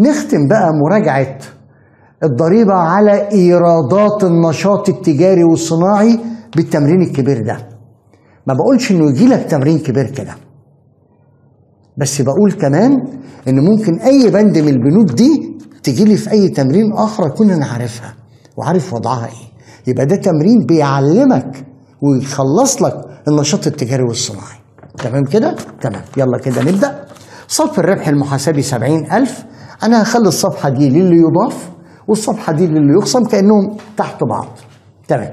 نختم بقى مراجعة الضريبة على إيرادات النشاط التجاري والصناعي بالتمرين الكبير ده. ما بقولش إنه يجي لك تمرين كبير كده. بس بقول كمان إن ممكن أي بند من البنود دي تجي لي في أي تمرين آخر أكون أنا عارفها وعارف وضعها إيه. يبقى ده تمرين بيعلمك ويخلص لك النشاط التجاري والصناعي. تمام كده؟ تمام. يلا كده نبدأ. صف الربح المحاسبي 70000 أنا هخلي الصفحة دي للي يضاف والصفحة دي للي يخصم كأنهم تحت بعض. تمام.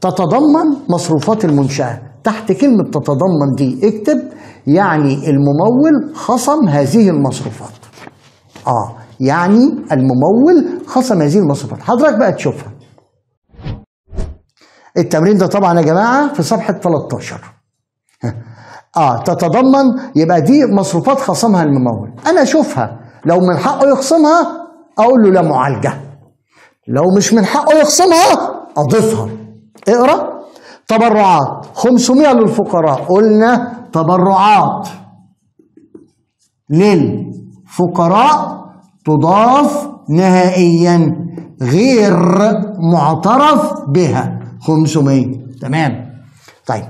تتضمن مصروفات المنشأة. تحت كلمة تتضمن دي اكتب يعني الممول خصم هذه المصروفات. آه يعني الممول خصم هذه المصروفات. حضرتك بقى تشوفها. التمرين ده طبعا يا جماعة في صفحة 13 آه تتضمن يبقى دي مصروفات خصمها الممول. أنا أشوفها. لو من حقه يخصمها أقول له لا معالجة. لو مش من حقه يخصمها أضيفها. اقرأ. تبرعات. 500 للفقراء. قلنا تبرعات. للفقراء تضاف نهائيا غير معترف بها. 500 تمام. طيب.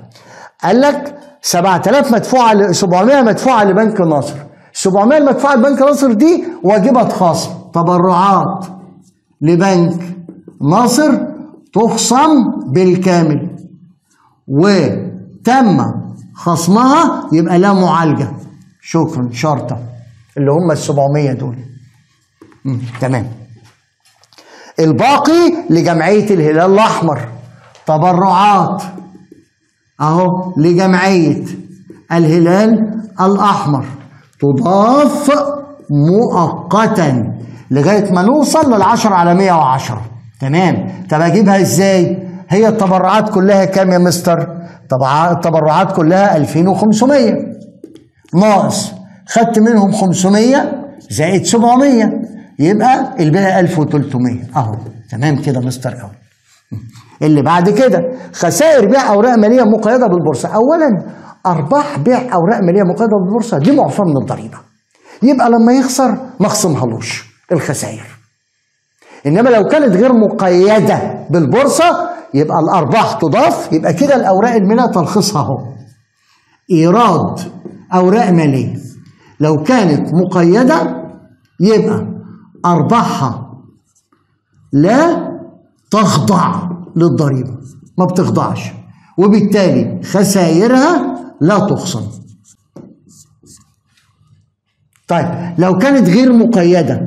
قال لك 7000 مدفوعة ل 700 مدفوعة لبنك النصر 700 المدفوعه لبنك النصر دي واجبة خاصة تبرعات لبنك ناصر تخصم بالكامل وتم خصمها يبقى لا معالجة. شكرا شرطة. اللي هم ال 700 دول. تمام. الباقي لجمعية الهلال الأحمر. تبرعات أهو لجمعية الهلال الأحمر. تضاف مؤقتا لغاية ما نوصل للعشرة على 110 تمام؟ طب أجيبها إزاي؟ هي التبرعات كلها كام يا مستر؟ طبعا التبرعات كلها 2500 ناقص. خدت منهم 500 زائد 700 يبقى الباقي 1300 أهو. تمام كده مستر قوي اللي بعد كده خسائر بيع أوراق مالية مقيدة بالبورصة. اولا أرباح بيع أوراق مالية مقيده بالبورصه دي معفاة من الضريبة. يبقى لما يخسر ما اخصمهالوش الخسائر. إنما لو كانت غير مقيدة بالبورصة يبقى الأرباح تضاف. يبقى كده الأوراق المالية تلخيصها اهو إيراد أوراق مالية. لو كانت مقيدة يبقى أرباحها لا تخضع للضريبة. ما بتخضعش. وبالتالي خسائرها لا تخصم طيب لو كانت غير مقيدة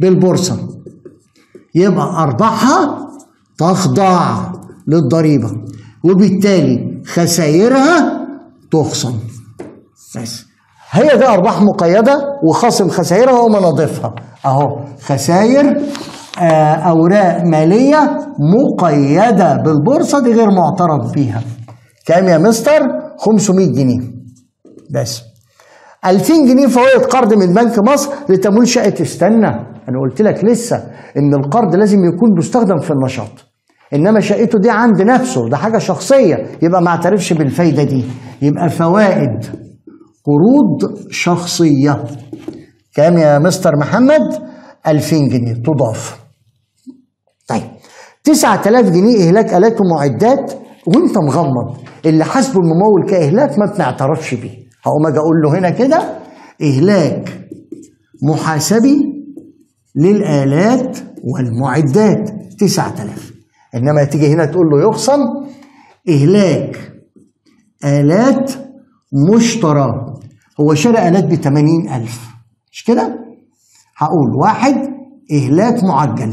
بالبورصة يبقى أرباحها تخضع للضريبة وبالتالي خسائرها تخصم بس. هي دي أرباح مقيدة وخصم خسائرها وما نضيفها أهو خسائر آه، أوراق مالية مقيدة بالبورصة دي غير معترف بيها. كام يا مستر 500 جنيه. بس. 2000 جنيه فوائد قرض من بنك مصر لتمويل شقة استنى أنا قلت لك لسه إن القرض لازم يكون بيستخدم في النشاط. إنما شقته دي عند نفسه ده حاجة شخصية. يبقى ما اعترفش بالفايدة دي. يبقى فوائد. قروض شخصية. كام يا مستر محمد؟ 2000 جنيه. تضاف. طيب. 9000 جنيه إهلاك آلات ومعدات وانت مغمض. اللي حاسبه الممول كإهلاك ما بنعترفش بيه. هقوم أجي أقول له هنا كده إهلاك محاسبي للآلات والمعدات. 9000 إنما تيجي هنا تقول له يخصم إهلاك آلات مشتراه هو شرى آلات ب 80000 مش كده؟ هقول واحد إهلاك معجل.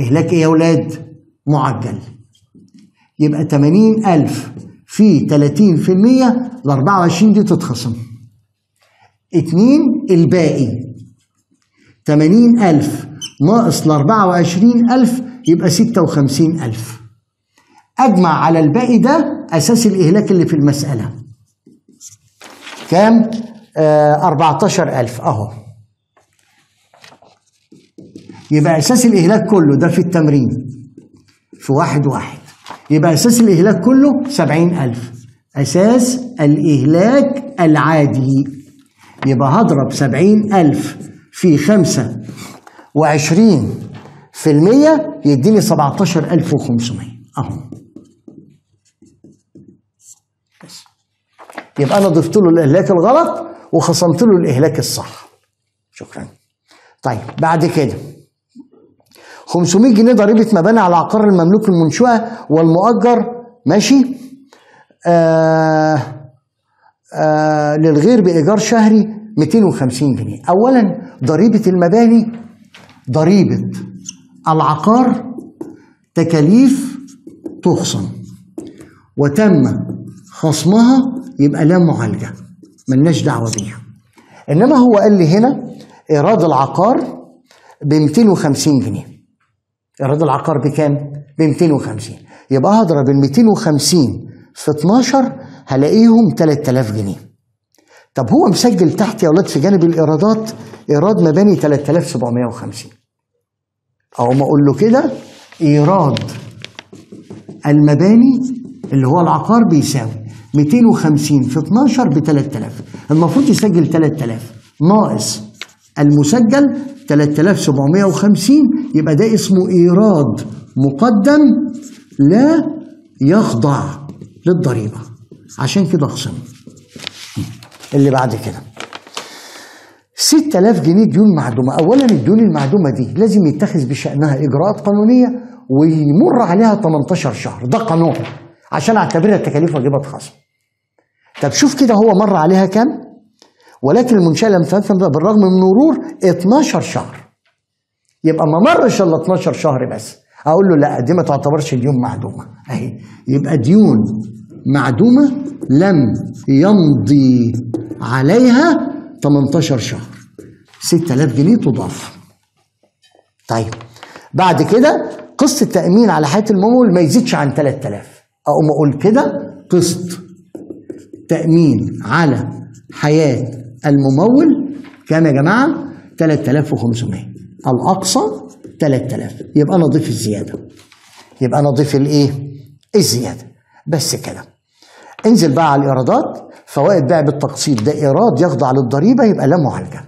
إهلاك إيه يا ولاد؟ معجل. يبقى 80000 في 30% ال 24 دي تتخصم. اتنين الباقي 80000 ناقص ال 24000 يبقى 56000 أجمع على الباقي ده أساس الإهلاك اللي في المسألة. كام؟ آه 14000 أهو. يبقى أساس الإهلاك كله ده في التمرين في واحد واحد. يبقى أساس الإهلاك كله سبعين ألف. أساس الإهلاك العادي. يبقى هضرب سبعين ألف في خمسة وعشرين في المية يديني سبعتاشر ألف وخمسمية. أهو. يبقى أنا ضفت له الإهلاك الغلط وخصمت له الإهلاك الصح. شكرا. طيب بعد كده. 500 جنيه ضريبة مباني على العقار المملوك المنشأة والمؤجر ماشي؟ آه آه للغير بإيجار شهري 250 جنيه. أولا ضريبة المباني ضريبة العقار تكاليف تخصم وتم خصمها يبقى لا معالجة ملناش دعوة بيها. إنما هو قال لي هنا إيراد العقار ب 250 جنيه. إيراد العقار بكام؟ ب 250 يبقى هضرب ال 250 في 12 هلاقيهم 3000 جنيه. طب هو مسجل تحت يا أولاد في جانب الإيرادات؟ إيراد مباني 3750 أو ما أقول له كده إيراد المباني اللي هو العقار بيساوي 250 في 12 ب 3000 المفروض يسجل 3000 ناقص المسجل 3750 يبقى ده اسمه إيراد مقدم لا يخضع للضريبة. عشان كده اخصمه اللي بعد كده. 6000 جنيه ديون معدومة. أولا الديون المعدومة دي لازم يتخذ بشأنها إجراءات قانونية ويمر عليها 18 شهر. ده قانون. عشان أعتبرها تكاليف واجبات خاصة. طب شوف كده هو مر عليها كام؟ ولكن المنشأة لم تنفذ بالرغم من مرور 12 شهر. يبقى ما مرش إلا 12 شهر بس. أقول له لا دي ما تعتبرش ديون معدومة. أهي. يبقى ديون معدومة لم يمضي عليها 18 شهر. 6000 جنيه تضاف. طيب. بعد كده قسط التأمين على حياة الممول ما يزيدش عن 3000 أقوم أقول كده قسط تأمين على حياة الممول كام يا جماعة 3500 الأقصى 3000 يبقى أنا أضيف الزيادة. يبقى أنا أضيف الإيه؟ الزيادة. بس كده. انزل بقى على الإيرادات. فوائد بيع بالتقسيط ده إيراد يخضع للضريبة يبقى لا معالجة.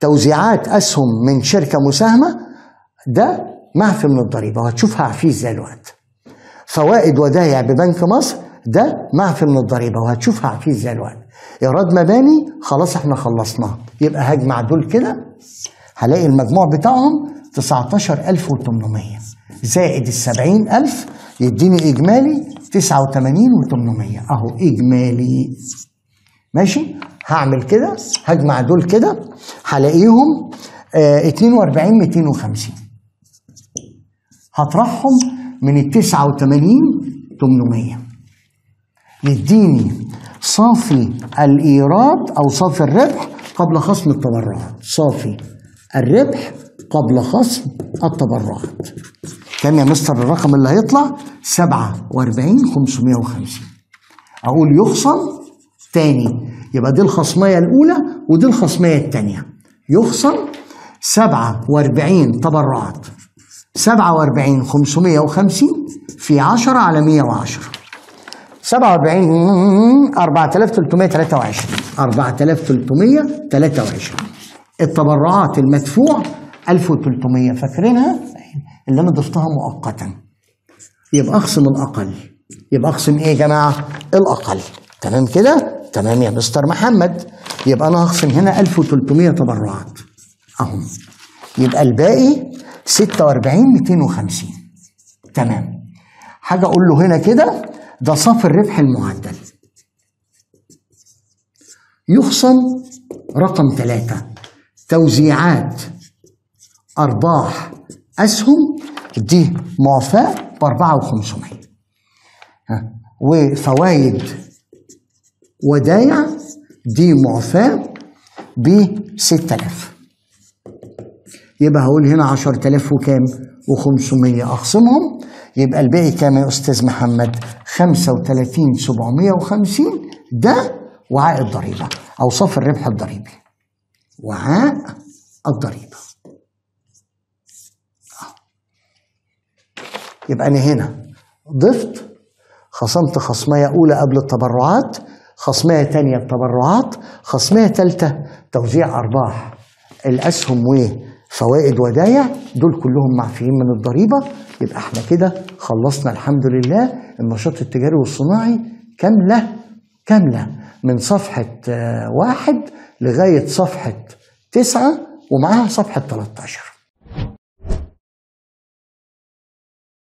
توزيعات أسهم من شركة مساهمة ده معفي من الضريبة. وهتشوف هعفيه إزاي الوقت فوائد ودايع ببنك مصر ده معفي من الضريبة. وهتشوف هعفيه إزاي الوقت إيراد مباني خلاص إحنا خلصناه يبقى هجمع دول كده هلاقي المجموع بتاعهم 19800 زائد ال 70000 يديني إجمالي 89800 أهو إجمالي. ماشي؟ هعمل كده هجمع دول كده هلاقيهم آه 42 250 هطرحهم من ال 89 800 يديني صافي الإيراد أو صافي الربح قبل خصم التبرعات. صافي الربح قبل خصم التبرعات. كام يا مستر الرقم اللي هيطلع؟ 47 550 أقول يخصم تاني. يبقى دي الخصمية الأولى ودي الخصمية التانية. يخصم 47 تبرعات. 47 550 في 10 على 110 47 4323 4323 التبرعات المدفوع 1300 فاكرينها؟ اللي أنا ضفتها مؤقتا. يبقى أخصم الأقل. يبقى أخصم إيه يا جماعة؟ الأقل. تمام كده؟ تمام يا مستر محمد. يبقى أنا هخصم هنا 1300 تبرعات. أهم. يبقى الباقي 46 250 تمام. حاجة أقول له هنا كده ده صافي الربح المعدل. يخصم رقم ثلاثة. توزيعات أرباح أسهم دي معفاة ب 4500 وفوائد ودايع دي معفاة ب 6000 يبقى هقول هنا 10000 وكام؟ و500 أخصمهم. يبقى الباقي كام يا أستاذ محمد 35 750 ده وعاء الضريبة أو صف الربح الضريبي. وعاء الضريبة. يبقى أنا هنا. ضفت. خصمت خصمية أولى قبل التبرعات. خصمية تانية التبرعات. خصمية تالتة توزيع أرباح. الأسهم وفوائد ودايع دول كلهم معفيين من الضريبة. يبقى إحنا كده خلصنا الحمد لله. النشاط التجاري والصناعي كاملة كاملة. من صفحة آه، واحد لغاية صفحة تسعة ومعاها صفحة 13